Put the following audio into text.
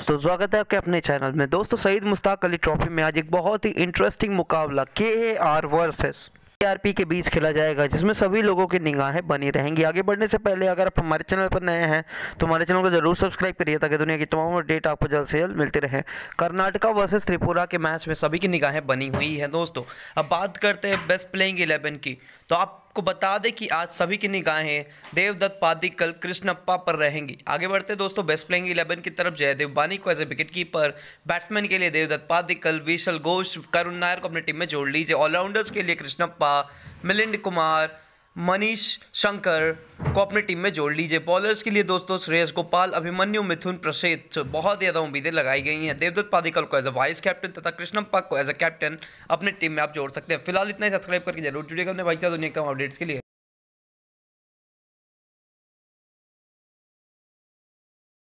दोस्तों, स्वागत है आपके अपने चैनल में। दोस्तों, सईद मुश्ताक अली ट्रॉफी में आज एक बहुत ही इंटरेस्टिंग मुकाबला K A R versus RP के बीच खेला जाएगा, जिसमें सभी लोगों की निगाहें बनी रहेंगी। आगे बढ़ने से पहले अगर आप हमारे चैनल पर नए हैं तो हमारे चैनल को ज़रूर सब्सक्राइब करिए, ताकि दुनिया की तमाम अपडेट आपको जल्द से जल्द मिलते रहे। कर्नाटका वर्सेस त्रिपुरा के मैच में सभी की निगाहें बनी हुई हैं, दोस्तों। अब बात करते हैं बेस्ट प्लेइंग इलेवन की। तो आपको बता दें कि आज सभी की निगाहें देवदत्त पादिकल कृष्णप्पा पर रहेंगी। आगे बढ़ते दोस्तों बेस्ट प्लेइंग इलेवन की तरफ़ जयदेव बानी को as a wicket keeper batsman के लिए देवदत्त पादिकल, विशल घोष, करुण नायर को अपनी टीम में जोड़ लीजिए। ऑलराउंडर्स के लिए कृष्णप्पा, मिलिंद कुमार मनीष शंकर को अपनी टीम में जोड़ लीजिए। बॉलर्स के लिए दोस्तों, श्रेयस गोपाल, अभिमन्यु, मिथुन प्रसेद बहुत ज़्यादा उम्मीदें लगाई गई हैं। देवदत्त पादिकल को एज अ वाइस कैप्टन तथा कृष्णम पक को एज अ कैप्टन अपनी टीम में आप जोड़ सकते हैं। फ़िलहाल इतना ही सब्सक्राइब करके ज़रूर जुड़ेगा अपने भाई साहब अपडेट्स के लिए।